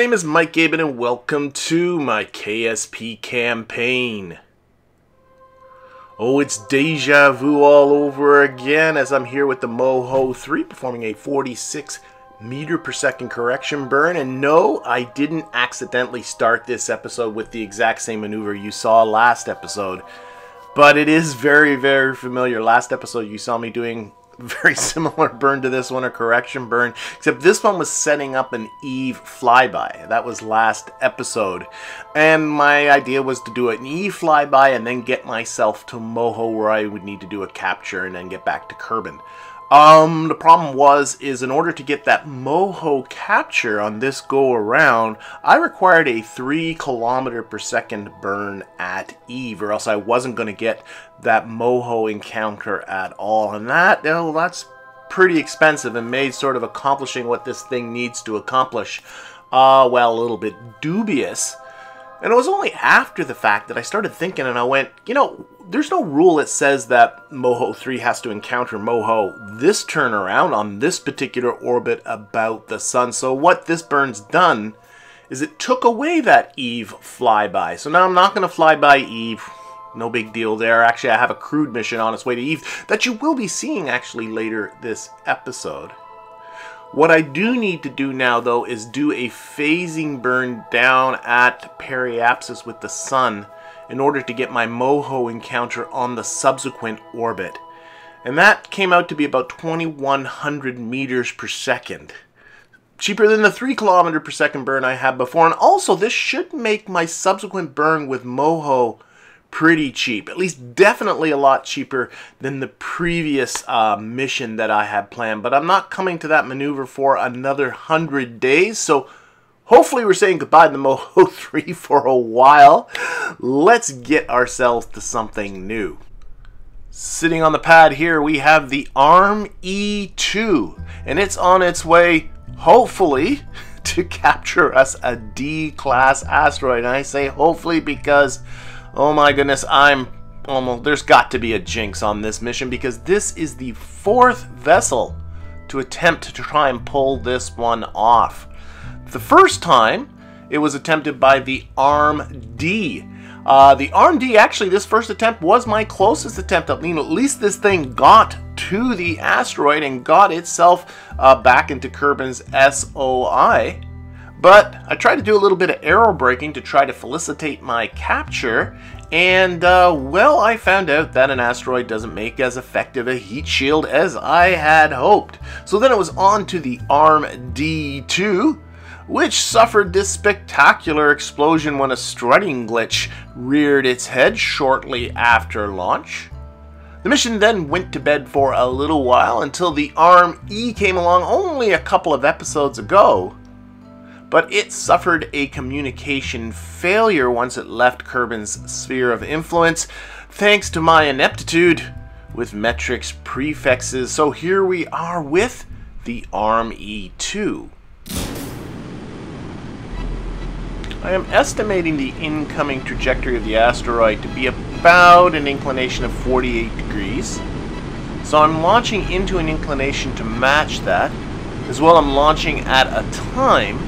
Name is Mike Aben and welcome to my KSP campaign. Oh, it's deja vu all over again as I'm here with the Moho 3 performing a 46 meter per second correction burn. And no, I didn't accidentally start this episode with the exact same maneuver you saw last episode. But it is very, very familiar. Last episode you saw me doing very similar burn to this one, a correction burn, except this one was setting up an Eve flyby. That was last episode. And my idea was to do an Eve flyby and then get myself to Moho where I would need to do a capture and then get back to Kerbin. Um, the problem was, is in order to get that Moho capture on this go around, I required a 3 kilometer per second burn at Eve, or else I wasn't going to get that Moho encounter at all. And that, well, that's pretty expensive and made sort of accomplishing what this thing needs to accomplish, uh, well, a little bit dubious. And it was only after the fact that I started thinking and I went, you know, there's no rule that says that Moho 3 has to encounter Moho this turnaround on this particular orbit about the sun. So what this burn's done is it took away that Eve flyby. So now I'm not going to fly by Eve. No big deal there. Actually, I have a crewed mission on its way to Eve that you will be seeing actually later this episode. What I do need to do now, though, is do a phasing burn down at Periapsis with the Sun in order to get my Moho encounter on the subsequent orbit. And that came out to be about 2100 meters per second. Cheaper than the 3 kilometer per second burn I had before, and also this should make my subsequent burn with Moho pretty cheap. At least definitely a lot cheaper than the previous uh, mission that I had planned. But I'm not coming to that maneuver for another 100 days. So hopefully we're saying goodbye to the Moho 3 for a while. Let's get ourselves to something new. Sitting on the pad here, we have the ARM E2. And it's on its way, hopefully, to capture us a D-class asteroid. And I say hopefully because Oh my goodness, I'm almost. There's got to be a jinx on this mission because this is the fourth vessel to attempt to try and pull this one off. The first time it was attempted by the Arm D. Uh, the Arm D, actually, this first attempt was my closest attempt. At least this thing got to the asteroid and got itself uh, back into Kerbin's SOI. But I tried to do a little bit of aerobraking to try to felicitate my capture, and uh, well, I found out that an asteroid doesn't make as effective a heat shield as I had hoped. So then it was on to the ARM D2, which suffered this spectacular explosion when a strutting glitch reared its head shortly after launch. The mission then went to bed for a little while until the ARM-E came along only a couple of episodes ago, but it suffered a communication failure once it left Kerbin's sphere of influence, thanks to my ineptitude with metrics prefixes. So here we are with the ARM-E2. I am estimating the incoming trajectory of the asteroid to be about an inclination of 48 degrees. So I'm launching into an inclination to match that. As well, I'm launching at a time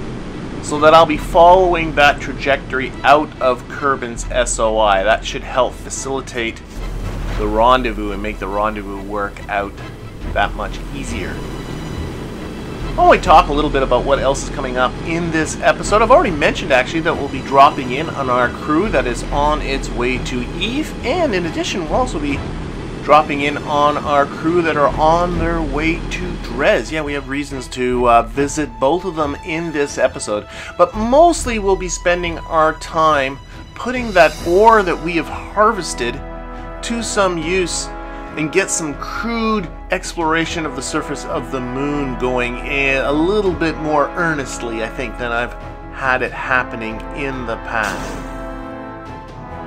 so that I'll be following that trajectory out of Kerbin's SOI. That should help facilitate the rendezvous and make the rendezvous work out that much easier. I want to talk a little bit about what else is coming up in this episode. I've already mentioned actually that we'll be dropping in on our crew that is on its way to Eve, and in addition, we'll also be dropping in on our crew that are on their way to Dres. Yeah, we have reasons to uh, visit both of them in this episode, but mostly we'll be spending our time putting that ore that we have harvested to some use and get some crude exploration of the surface of the moon going in a little bit more earnestly, I think, than I've had it happening in the past.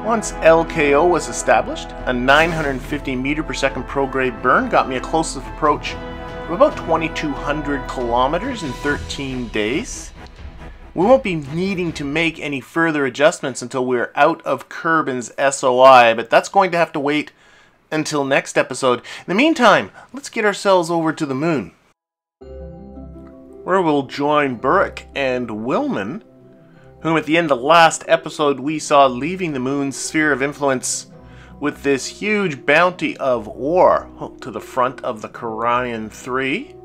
Once LKO was established, a 950 meter per second prograde burn got me a close approach of about 2200 kilometers in 13 days. We won't be needing to make any further adjustments until we're out of Kerbin's SOI, but that's going to have to wait until next episode. In the meantime, let's get ourselves over to the moon. where we'll join Buruk and Wilman, whom at the end of the last episode we saw leaving the moon's sphere of influence with this huge bounty of ore to the front of the Kerion 3.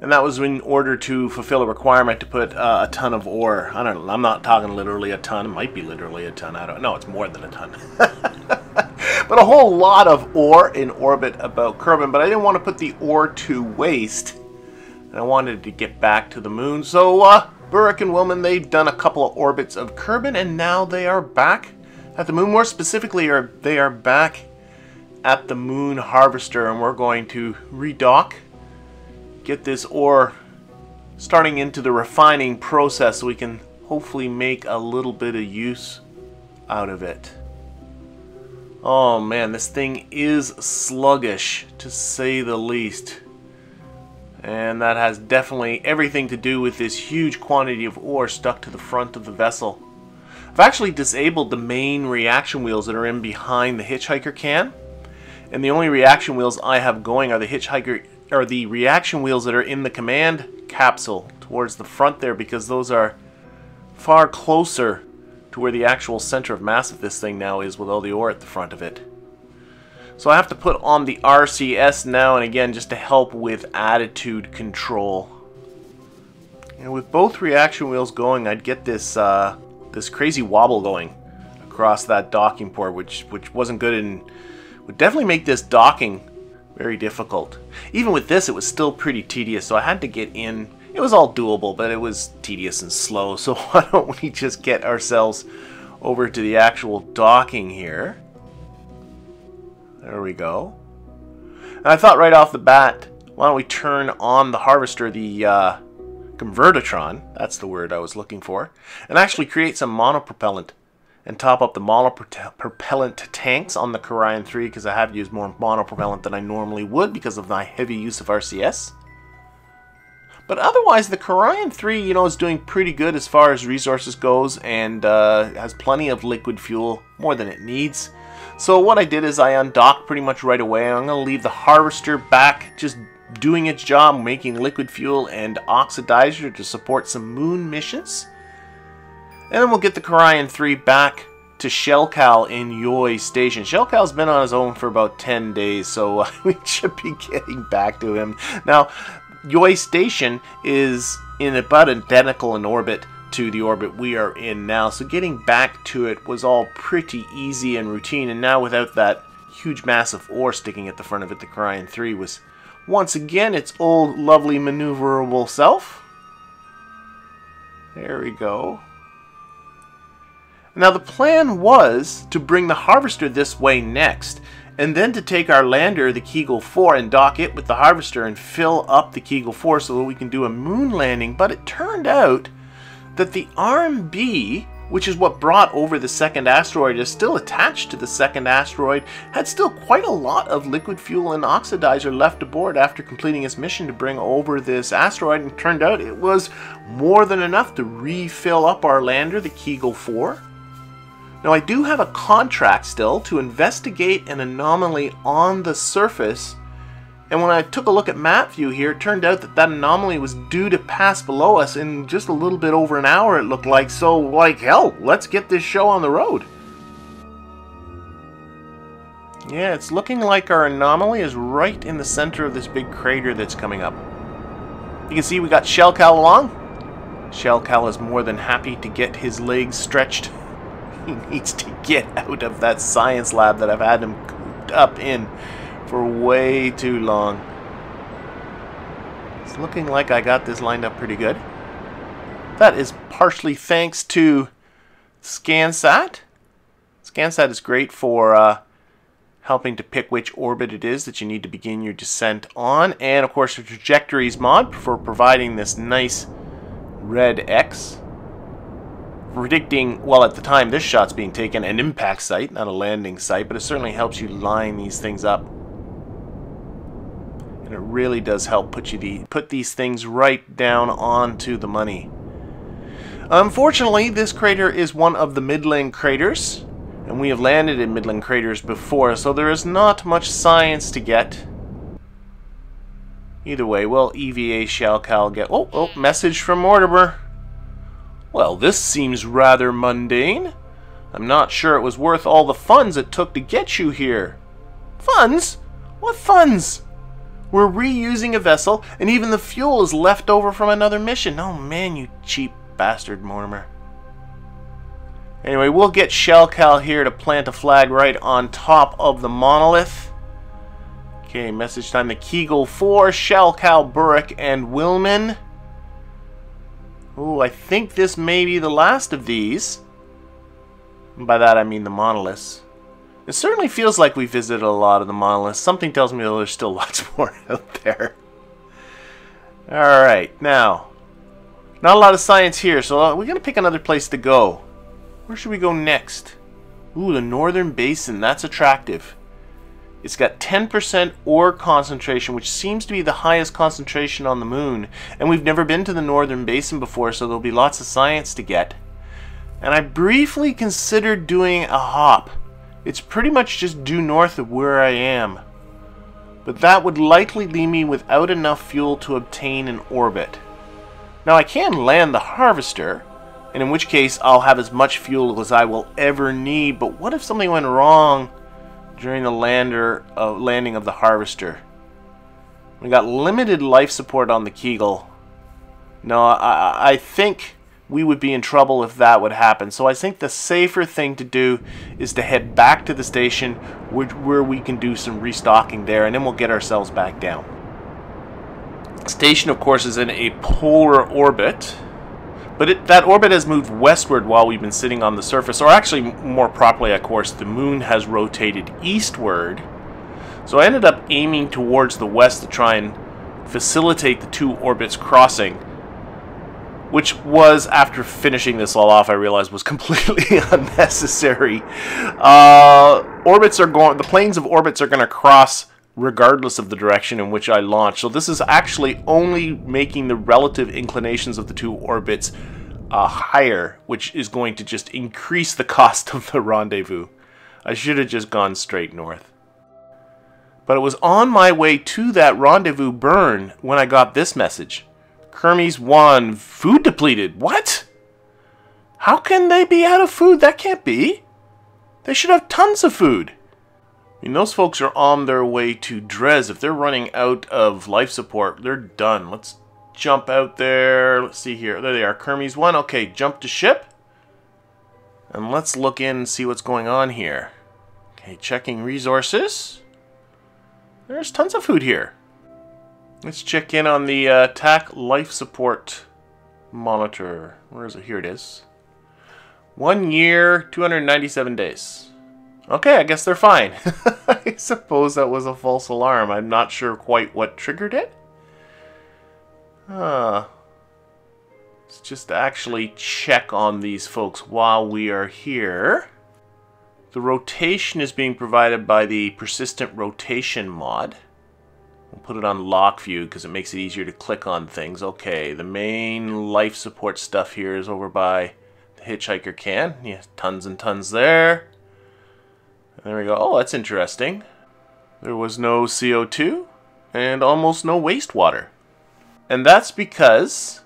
And that was in order to fulfill a requirement to put uh, a ton of ore. I don't know, I'm not talking literally a ton. It might be literally a ton. I don't know. It's more than a ton. but a whole lot of ore in orbit about Kerbin. But I didn't want to put the ore to waste. And I wanted to get back to the moon. So, uh, Buruk and Willman, they've done a couple of orbits of Kerbin. And now they are back at the moon. More specifically, are they are back at the moon harvester. And we're going to redock get this ore starting into the refining process so we can hopefully make a little bit of use out of it. Oh man, this thing is sluggish to say the least. And that has definitely everything to do with this huge quantity of ore stuck to the front of the vessel. I've actually disabled the main reaction wheels that are in behind the hitchhiker can. And the only reaction wheels I have going are the hitchhiker are the reaction wheels that are in the command capsule towards the front there because those are far closer to where the actual center of mass of this thing now is with all the ore at the front of it. So I have to put on the RCS now and again just to help with attitude control. And with both reaction wheels going, I'd get this uh, this crazy wobble going across that docking port, which which wasn't good and would definitely make this docking very difficult. Even with this, it was still pretty tedious, so I had to get in. It was all doable, but it was tedious and slow, so why don't we just get ourselves over to the actual docking here. There we go. And I thought right off the bat, why don't we turn on the harvester, the uh, convertitron, that's the word I was looking for, and actually create some monopropellant and top up the monopropellant tanks on the Kerion 3 because I have used more monopropellant than I normally would because of my heavy use of RCS. But otherwise, the Kerion 3, you know, is doing pretty good as far as resources goes and uh, has plenty of liquid fuel, more than it needs. So what I did is I undocked pretty much right away. I'm going to leave the harvester back, just doing its job, making liquid fuel and oxidizer to support some moon missions. And then we'll get the Kerion 3 back to Shelkal in Yoi Station. Shelkal's been on his own for about 10 days, so we should be getting back to him. Now, Yoi Station is in about identical in orbit to the orbit we are in now, so getting back to it was all pretty easy and routine, and now without that huge mass of ore sticking at the front of it, the Kerion 3 was once again its old lovely maneuverable self. There we go. Now the plan was to bring the harvester this way next, and then to take our lander, the Kegel 4, and dock it with the harvester and fill up the Kegel 4 so that we can do a moon landing. But it turned out that the RMB, which is what brought over the second asteroid, is still attached to the second asteroid, had still quite a lot of liquid fuel and oxidizer left aboard after completing its mission to bring over this asteroid, and turned out it was more than enough to refill up our lander, the Kegel 4. Now I do have a contract still to investigate an anomaly on the surface and when I took a look at map view here, it turned out that that anomaly was due to pass below us in just a little bit over an hour, it looked like. So, like, hell, let's get this show on the road. Yeah, it's looking like our anomaly is right in the center of this big crater that's coming up. You can see we got Shelkal along. Shelkal is more than happy to get his legs stretched he needs to get out of that science lab that I've had him cooped up in for way too long. It's looking like I got this lined up pretty good. That is partially thanks to ScanSat. ScanSat is great for uh, helping to pick which orbit it is that you need to begin your descent on. And of course the trajectories mod for providing this nice red X predicting, well, at the time this shot's being taken, an impact site, not a landing site, but it certainly helps you line these things up. And it really does help put you the, put these things right down onto the money. Unfortunately, this crater is one of the Midland craters, and we have landed in Midland craters before, so there is not much science to get. Either way, will EVA Shalcal get... Oh, oh, message from Mortimer. Well, this seems rather mundane. I'm not sure it was worth all the funds it took to get you here. Funds? What funds? We're reusing a vessel, and even the fuel is left over from another mission. Oh man, you cheap bastard, Mortimer. Anyway, we'll get Shalcal here to plant a flag right on top of the monolith. Okay, message time The Kegel 4, Shalcal, Burek, and Wilman. Oh, I think this may be the last of these. by that I mean the monoliths. It certainly feels like we visited a lot of the monoliths. Something tells me there's still lots more out there. Alright, now. Not a lot of science here, so uh, we're going to pick another place to go. Where should we go next? Ooh, the Northern Basin. That's attractive. It's got 10% ore concentration, which seems to be the highest concentration on the moon. And we've never been to the northern basin before, so there'll be lots of science to get. And I briefly considered doing a hop. It's pretty much just due north of where I am. But that would likely leave me without enough fuel to obtain an orbit. Now I can land the harvester, and in which case I'll have as much fuel as I will ever need, but what if something went wrong during the lander uh, landing of the harvester. We got limited life support on the Kegel. No, I, I think we would be in trouble if that would happen. So I think the safer thing to do is to head back to the station where, where we can do some restocking there and then we'll get ourselves back down. Station, of course, is in a polar orbit. But it, that orbit has moved westward while we've been sitting on the surface, or actually, more properly, of course, the moon has rotated eastward. So I ended up aiming towards the west to try and facilitate the two orbits crossing, which was, after finishing this all off, I realized was completely unnecessary. Uh, orbits are going, the planes of orbits are going to cross regardless of the direction in which I launch. So this is actually only making the relative inclinations of the two orbits uh, higher, which is going to just increase the cost of the rendezvous. I should have just gone straight north. But it was on my way to that rendezvous burn when I got this message. Kermes 1, food depleted. What? How can they be out of food? That can't be. They should have tons of food. Mean, those folks are on their way to Dres. If they're running out of life support, they're done. Let's jump out there. Let's see here. There they are. Kermes 1. Okay, jump to ship. And let's look in and see what's going on here. Okay, checking resources. There's tons of food here. Let's check in on the uh, TAC life support monitor. Where is it? Here it is. One year, 297 days. Okay, I guess they're fine. I suppose that was a false alarm. I'm not sure quite what triggered it. Huh. Let's just actually check on these folks while we are here. The rotation is being provided by the persistent rotation mod. We'll put it on lock view because it makes it easier to click on things. Okay, the main life support stuff here is over by the hitchhiker can. Yeah, tons and tons there. There we go. Oh, that's interesting. There was no CO2 and almost no wastewater. And that's because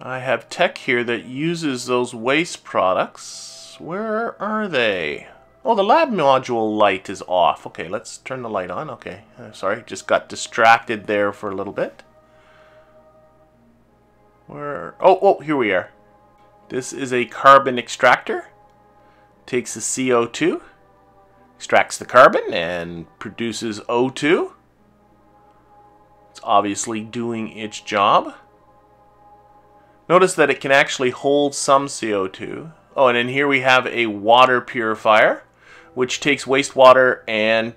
I have tech here that uses those waste products. Where are they? Oh, the lab module light is off. Okay, let's turn the light on. Okay, uh, sorry, just got distracted there for a little bit. Where? Oh, oh, here we are. This is a carbon extractor. Takes the CO2 extracts the carbon and produces O2. It's obviously doing its job. Notice that it can actually hold some CO2. Oh, and in here we have a water purifier, which takes wastewater and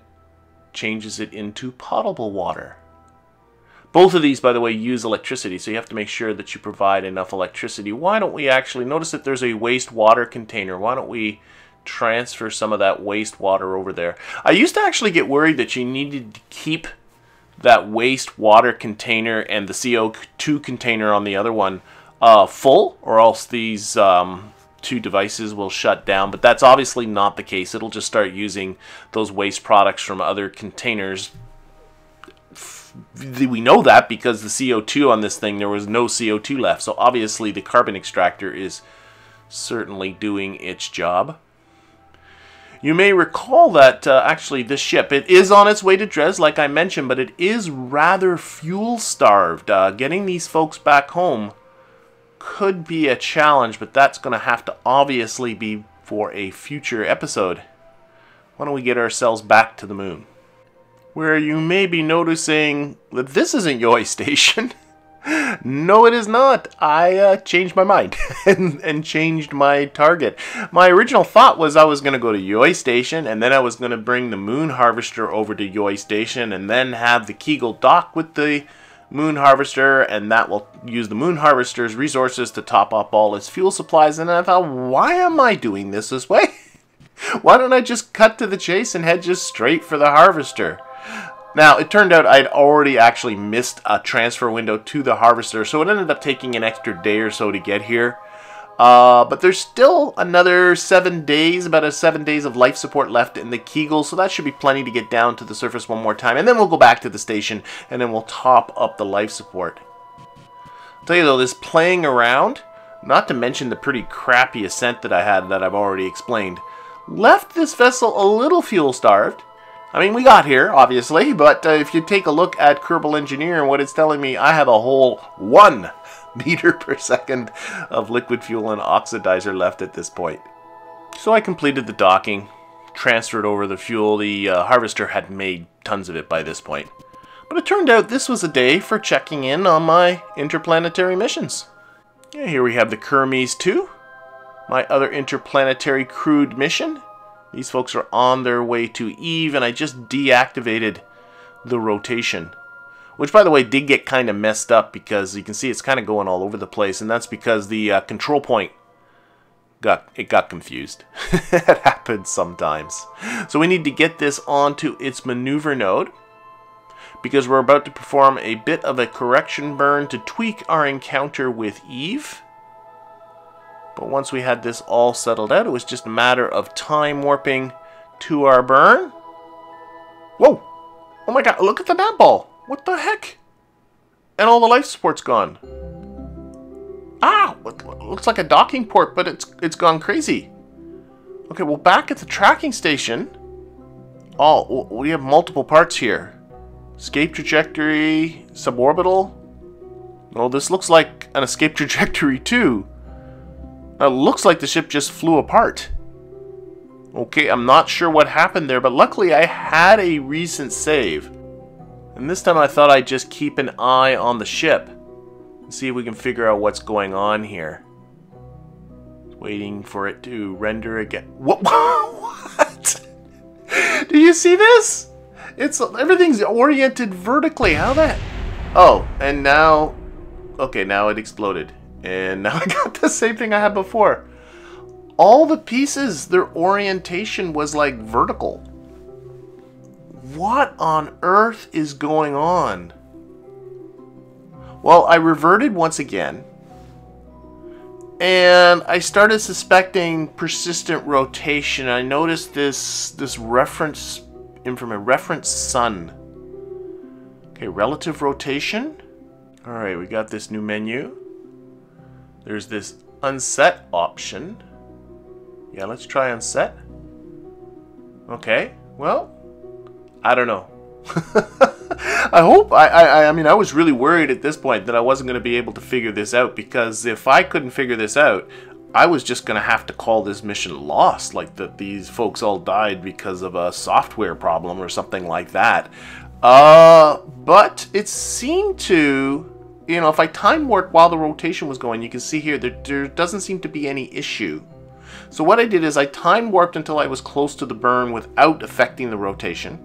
changes it into potable water. Both of these, by the way, use electricity, so you have to make sure that you provide enough electricity. Why don't we actually, notice that there's a wastewater container. Why don't we transfer some of that wastewater over there. I used to actually get worried that you needed to keep that wastewater container and the CO2 container on the other one uh, full, or else these um, two devices will shut down. But that's obviously not the case. It'll just start using those waste products from other containers we know that because the CO2 on this thing, there was no CO2 left. So obviously the carbon extractor is certainly doing its job. You may recall that uh, actually this ship, it is on its way to Dres, like I mentioned, but it is rather fuel starved. Uh, getting these folks back home could be a challenge, but that's going to have to obviously be for a future episode. Why don't we get ourselves back to the moon? Where you may be noticing that this isn't Yoi Station. No, it is not. I uh, changed my mind and, and changed my target. My original thought was I was going to go to Yoi Station and then I was going to bring the Moon Harvester over to Yoi Station and then have the Kegel dock with the Moon Harvester and that will use the Moon Harvester's resources to top up all its fuel supplies. And I thought, why am I doing this this way? why don't I just cut to the chase and head just straight for the Harvester? Now, it turned out I'd already actually missed a transfer window to the Harvester, so it ended up taking an extra day or so to get here. Uh, but there's still another seven days, about a seven days of life support left in the Kegel, so that should be plenty to get down to the surface one more time. And then we'll go back to the station, and then we'll top up the life support. I'll tell you though, this playing around, not to mention the pretty crappy ascent that I had that I've already explained, left this vessel a little fuel starved, I mean, we got here, obviously, but uh, if you take a look at Kerbal Engineer and what it's telling me, I have a whole one meter per second of liquid fuel and oxidizer left at this point. So I completed the docking, transferred over the fuel. The uh, harvester had made tons of it by this point. But it turned out this was a day for checking in on my interplanetary missions. Yeah, here we have the Kermes 2, my other interplanetary crewed mission, these folks are on their way to Eve, and I just deactivated the rotation. Which, by the way, did get kind of messed up because you can see it's kind of going all over the place, and that's because the uh, control point got it got confused. it happens sometimes. So we need to get this onto its maneuver node because we're about to perform a bit of a correction burn to tweak our encounter with Eve. But once we had this all settled out, it was just a matter of time warping to our burn. Whoa! Oh my god, look at the navball! What the heck? And all the life support's gone. Ah! Looks like a docking port, but it's it's gone crazy. Okay, well back at the tracking station... Oh, we have multiple parts here. Escape trajectory, suborbital. Oh, this looks like an escape trajectory too. It looks like the ship just flew apart. Okay, I'm not sure what happened there, but luckily I had a recent save. And this time I thought I'd just keep an eye on the ship. And see if we can figure out what's going on here. Waiting for it to render again. What? what? Do you see this? It's everything's oriented vertically. How that? Oh, and now, okay, now it exploded. And now I got the same thing I had before. All the pieces, their orientation was like vertical. What on earth is going on? Well, I reverted once again. And I started suspecting persistent rotation. I noticed this this reference information, reference sun. Okay, relative rotation. All right, we got this new menu. There's this unset option. Yeah, let's try unset. Okay, well, I don't know. I hope, I, I, I mean, I was really worried at this point that I wasn't going to be able to figure this out because if I couldn't figure this out, I was just going to have to call this mission lost, like that these folks all died because of a software problem or something like that. Uh, but it seemed to you know, if I time warp while the rotation was going, you can see here that there doesn't seem to be any issue. So what I did is I time warped until I was close to the burn without affecting the rotation.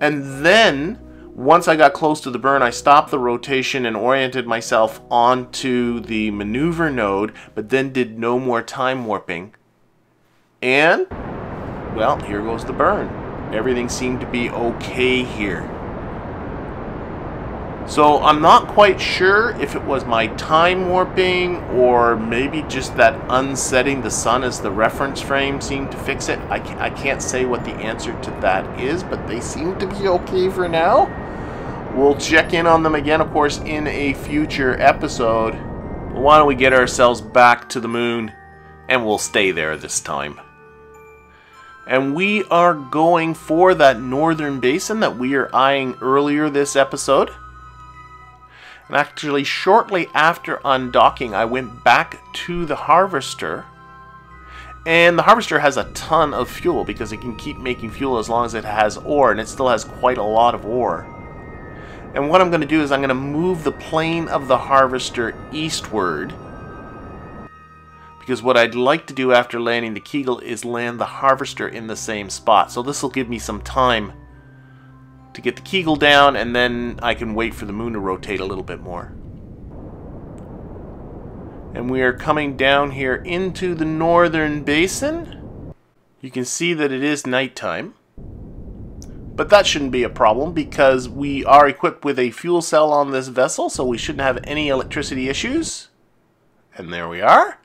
And then, once I got close to the burn, I stopped the rotation and oriented myself onto the maneuver node, but then did no more time warping. And, well, here goes the burn. Everything seemed to be okay here. So I'm not quite sure if it was my time warping or maybe just that unsetting the sun as the reference frame seemed to fix it. I can't, I can't say what the answer to that is, but they seem to be okay for now. We'll check in on them again, of course, in a future episode. Why don't we get ourselves back to the moon and we'll stay there this time. And we are going for that northern basin that we are eyeing earlier this episode. And actually, shortly after undocking, I went back to the harvester. And the harvester has a ton of fuel because it can keep making fuel as long as it has ore, and it still has quite a lot of ore. And what I'm going to do is I'm going to move the plane of the harvester eastward. Because what I'd like to do after landing the Kegel is land the harvester in the same spot. So this will give me some time to get the Kegel down, and then I can wait for the moon to rotate a little bit more. And we are coming down here into the northern basin. You can see that it is nighttime. But that shouldn't be a problem because we are equipped with a fuel cell on this vessel, so we shouldn't have any electricity issues. And there we are.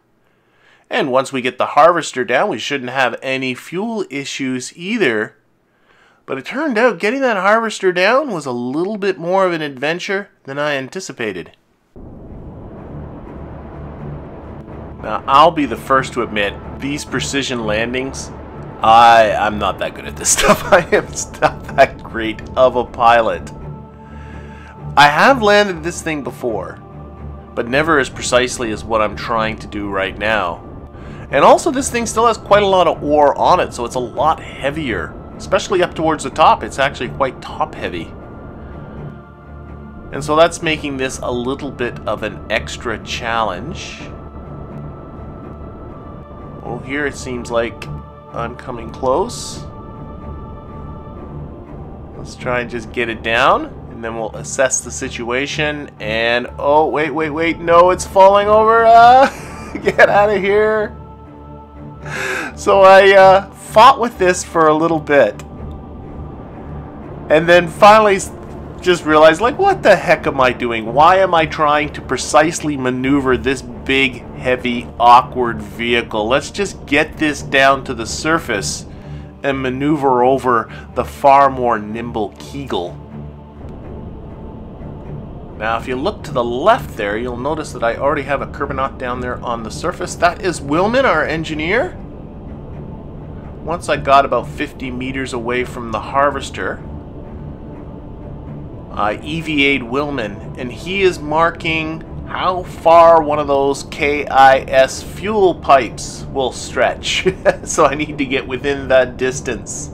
And once we get the harvester down, we shouldn't have any fuel issues either. But it turned out getting that harvester down was a little bit more of an adventure than I anticipated. Now, I'll be the first to admit, these precision landings I I'm not that good at this stuff. I am not that great of a pilot. I have landed this thing before, but never as precisely as what I'm trying to do right now. And also this thing still has quite a lot of ore on it, so it's a lot heavier. Especially up towards the top, it's actually quite top heavy. And so that's making this a little bit of an extra challenge. Well, here it seems like I'm coming close. Let's try and just get it down, and then we'll assess the situation. And, oh, wait, wait, wait, no, it's falling over. Uh, get out of here. So I uh, fought with this for a little bit. And then finally just realized, like, what the heck am I doing? Why am I trying to precisely maneuver this big, heavy, awkward vehicle? Let's just get this down to the surface and maneuver over the far more nimble Kegel. Now, if you look to the left there, you'll notice that I already have a Kerbonaut down there on the surface. That is Wilman, our engineer. Once I got about 50 meters away from the harvester, uh, EVA'd Wilman, and he is marking how far one of those KIS fuel pipes will stretch. so I need to get within that distance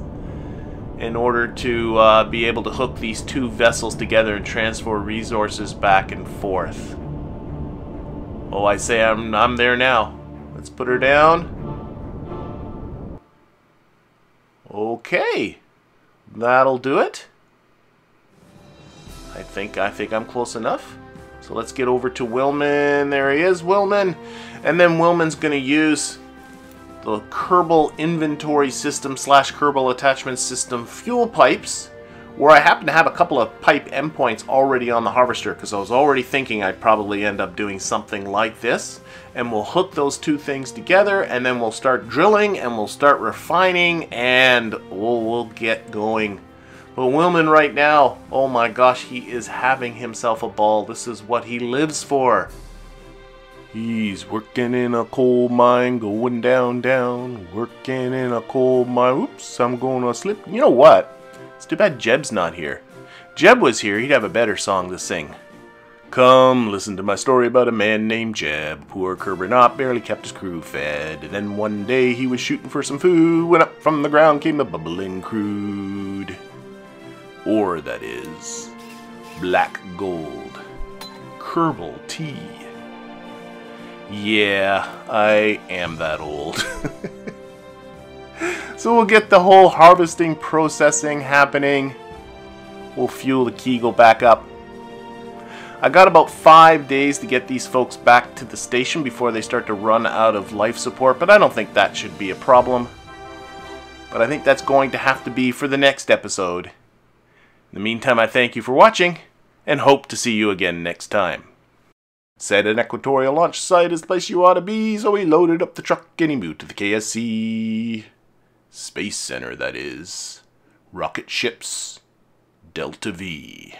in order to uh, be able to hook these two vessels together and transfer resources back and forth. Oh, I say I'm, I'm there now. Let's put her down. Okay. That'll do it. I think I think I'm close enough. So let's get over to Wilman. There he is, Wilman. And then Wilman's going to use the Kerbal Inventory System slash Kerbal Attachment System fuel pipes, where I happen to have a couple of pipe endpoints already on the harvester, because I was already thinking I'd probably end up doing something like this. And we'll hook those two things together, and then we'll start drilling, and we'll start refining, and we'll, we'll get going. But Wilman right now, oh my gosh, he is having himself a ball. This is what he lives for. He's working in a coal mine, going down, down, working in a coal mine. Oops, I'm gonna slip. You know what? It's too bad Jeb's not here. Jeb was here, he'd have a better song to sing. Come, listen to my story about a man named Jeb. Poor Kerbonaut barely kept his crew fed. And then one day he was shooting for some food when up from the ground came a bubbling crude ore that is. Black gold. Kerbal tea. Yeah, I am that old. so we'll get the whole harvesting processing happening. We'll fuel the Kegel back up. I got about five days to get these folks back to the station before they start to run out of life support, but I don't think that should be a problem. But I think that's going to have to be for the next episode. In the meantime, I thank you for watching, and hope to see you again next time. Said an equatorial launch site is the place you ought to be, so he loaded up the truck and he moved to the KSC Space Center, that is. Rocket ships, Delta V.